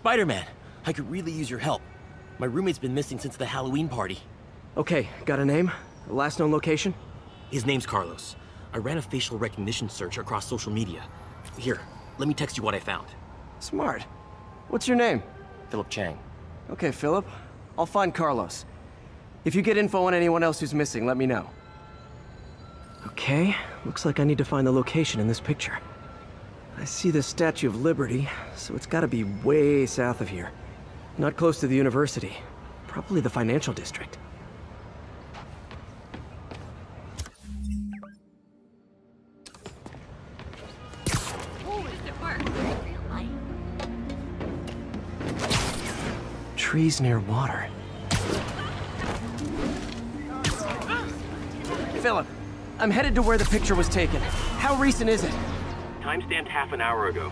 Spider-Man, I could really use your help. My roommate's been missing since the Halloween party. Okay, got a name? A Last known location? His name's Carlos. I ran a facial recognition search across social media. Here, let me text you what I found. Smart. What's your name? Philip Chang. Okay, Philip. I'll find Carlos. If you get info on anyone else who's missing, let me know. Okay, looks like I need to find the location in this picture. I see the Statue of Liberty, so it's gotta be way south of here. Not close to the university. Probably the financial district. Trees near water. Philip, I'm headed to where the picture was taken. How recent is it? Time stamped half an hour ago.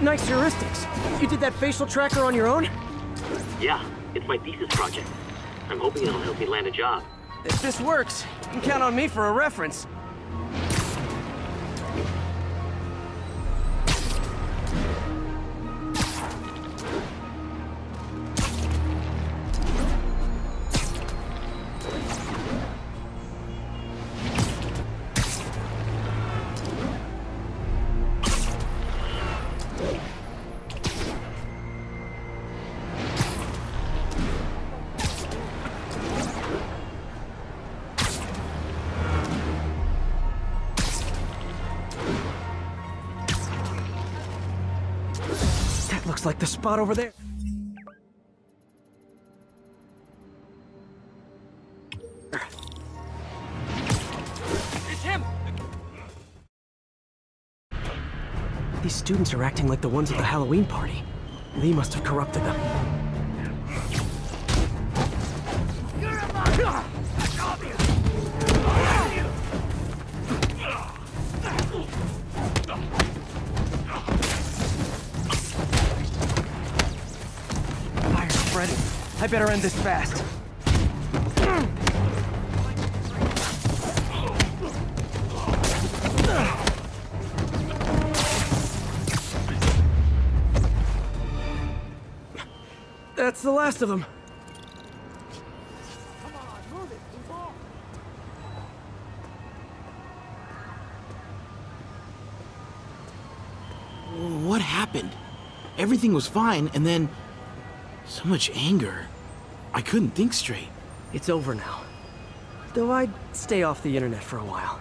Nice heuristics. You did that facial tracker on your own? Yeah, it's my thesis project. I'm hoping it'll help me land a job. If this works, you can count on me for a reference. Looks like the spot over there. It's him! These students are acting like the ones at the Halloween party. Li must have corrupted them. I better end this fast. That's the last of them. What happened? Everything was fine, and then... So much anger. I couldn't think straight. It's over now. Though I'd stay off the internet for a while.